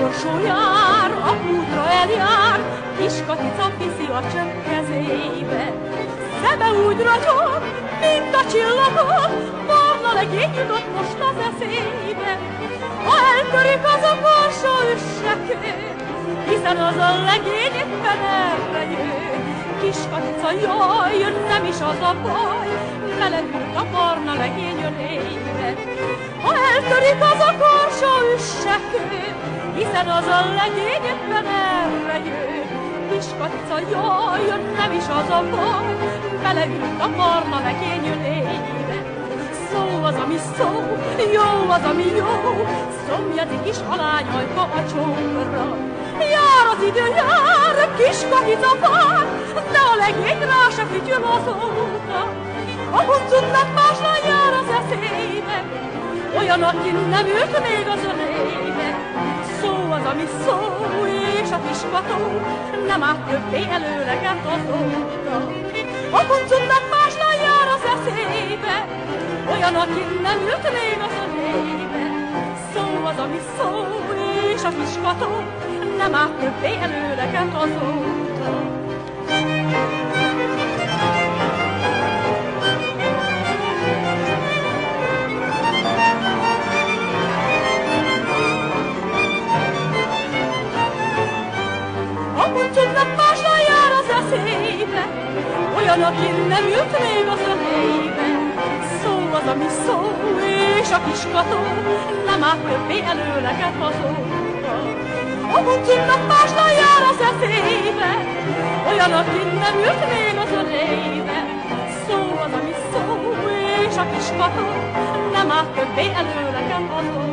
korsó jár, a púdra eljár, kis katica viszi a csöpp kezébe. Szeme úgy ragyog, mint a csillagok, barna legény jutott most az eszébe. Ha eltörik az a korsó üssekő, hiszen az a legény éppen elvegyő. Kis katica, jaj, nem is az a baj, belerült a barna legény ölébe. Ha eltörik az a üssekő, hiszen az a legény éppen erre jön. Kis katica, jaj, nem is az a baj, beleült a barna legény ölébe. Szó az, ami szó, jó az, ami jó, szomjadik kis halányajka a csókra. Jár az idő, jár, kis katica vár, de a legény rá se figyel azóta. A huncutnak másnál jár az olyan, aki nem ült még az ölébe. Szó az, ami szó, és a kis kató nem át többé előleget azóta. A huncutnak másnál jár az eszébe, olyan, aki nem ült még az ölébe. Szó az, ami szó, és a kis kató nem át többé előleget azóta. Apuncuknak másra jár az eszébe, olyan, aki nem ült még az ölébe. Szó az, ami szó, és a kis kató nem át többé előleget azóta. Apuncuknak másra jár az eszébe, olyan, aki nem ült még az ölébe. Szó az, ami szó, és a kis kató nem át többé előleget azóta.